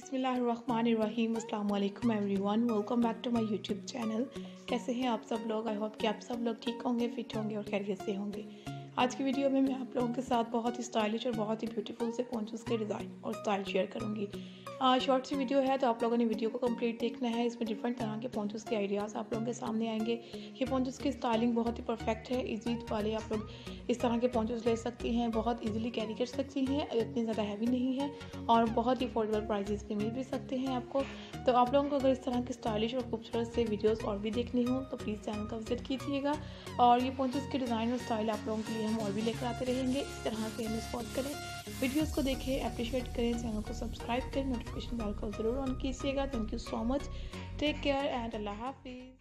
बिसमीम अल्लाम everyone, welcome back to my YouTube channel. कैसे हैं आप सब लोग? आई होप कि आप सब लोग ठीक होंगे, फिट होंगे और खैरियत से होंगे। आज की वीडियो में मैं आप लोगों के साथ बहुत ही स्टाइलिश और बहुत ही ब्यूटीफुल से पॉन्चूस के डिज़ाइन और स्टाइल शेयर करूँगी। शॉर्ट सी वीडियो है तो आप लोगों ने वीडियो को कंप्लीट देखना है। इसमें डिफरेंट तरह के पॉन्चूस के आइडियाज़ आप लोगों के सामने आएँगे। ये पॉन्चूस की स्टाइलिंग बहुत ही परफेक्ट है। ईजी वाले आप लोग इस तरह के पॉन्चूस ले सकती हैं, बहुत ईजिली कैरी कर सकती हैं, इतनी ज़्यादा हैवी नहीं है और बहुत ही अफोर्डेबल प्राइजेस पे मिल भी सकते हैं आपको। तो आप लोगों को अगर इस तरह की स्टाइलिश और खूबसूरत से वीडियोज़ और भी देखनी हो तो प्लीज़ चैनल का विज़िट कीजिएगा। और ये पॉन्चूस के डिज़ाइन और स्टाइल आप लोगों के लिए हम और भी लेकर आते रहेंगे। इस तरह से हमें स्पॉट करें। वीडियोस को देखें अप्रिशिएट करें चैनल को सब्सक्राइब करें नोटिफिकेशन बेल को ज़रूर ऑन कीजिएगा। Thank you so much take care and अल्लाह हाफिज़